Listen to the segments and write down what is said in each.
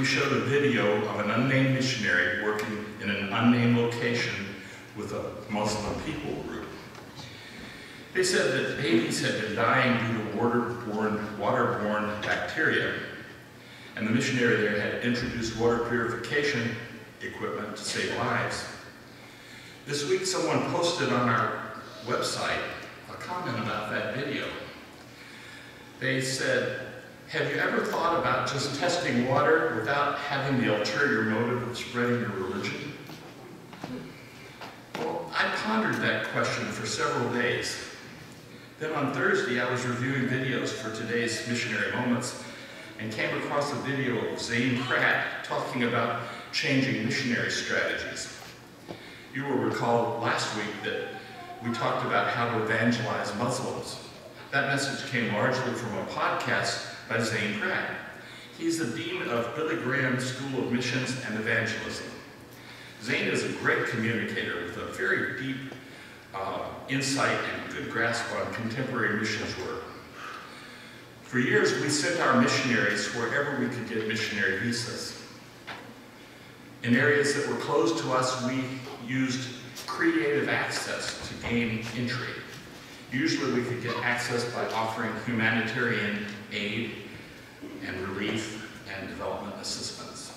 we showed a video of an unnamed missionary working in an unnamed location with a Muslim people group. They said that babies had been dying due to waterborne, waterborne bacteria, and the missionary there had introduced water purification equipment to save lives. This week, someone posted on our website a comment about that video. They said, have you ever thought about just testing water without having the ulterior motive of spreading your religion? Well, I pondered that question for several days. Then on Thursday, I was reviewing videos for today's Missionary Moments and came across a video of Zane Pratt talking about changing missionary strategies. You will recall last week that we talked about how to evangelize Muslims. That message came largely from a podcast by Zane Pratt. He's the Dean of Billy Graham School of Missions and Evangelism. Zane is a great communicator with a very deep uh, insight and good grasp on contemporary missions work. For years, we sent our missionaries wherever we could get missionary visas. In areas that were closed to us, we used creative access to gain entry. Usually we could get access by offering humanitarian aid and relief and development assistance.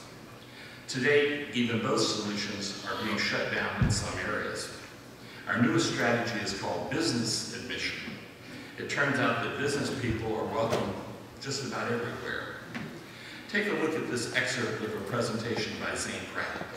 Today, even those solutions are being shut down in some areas. Our newest strategy is called business as mission. It turns out that business people are welcome just about everywhere. Take a look at this excerpt of a presentation by Zane Pratt.